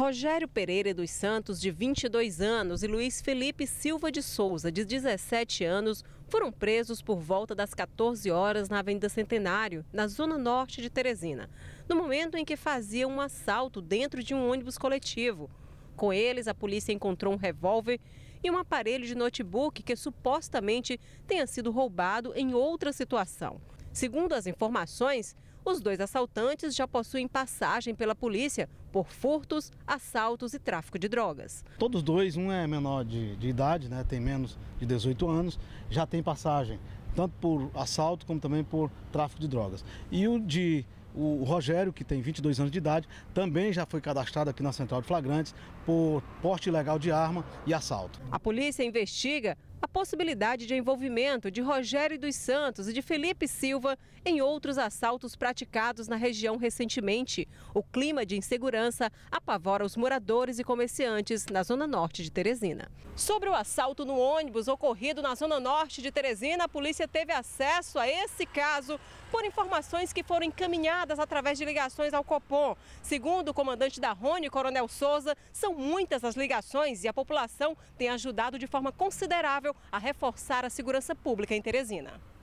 Rogério Pereira dos Santos, de 22 anos, e Luiz Felipe Silva de Souza, de 17 anos, foram presos por volta das 14 horas na Avenida Centenário, na zona norte de Teresina, no momento em que faziam um assalto dentro de um ônibus coletivo. Com eles, a polícia encontrou um revólver e um aparelho de notebook que supostamente tenha sido roubado em outra situação. Segundo as informações, os dois assaltantes já possuem passagem pela polícia por furtos, assaltos e tráfico de drogas. Todos dois, um é menor de, de idade, né, tem menos de 18 anos, já tem passagem, tanto por assalto como também por tráfico de drogas. E o de o Rogério, que tem 22 anos de idade, também já foi cadastrado aqui na Central de Flagrantes por porte ilegal de arma e assalto. A polícia investiga a possibilidade de envolvimento de Rogério dos Santos e de Felipe Silva em outros assaltos praticados na região recentemente. O clima de insegurança apavora os moradores e comerciantes na zona norte de Teresina. Sobre o assalto no ônibus ocorrido na zona norte de Teresina, a polícia teve acesso a esse caso por informações que foram encaminhadas através de ligações ao Copom. Segundo o comandante da Rony, Coronel Souza, são muitas as ligações e a população tem ajudado de forma considerável a reforçar a segurança pública em Teresina.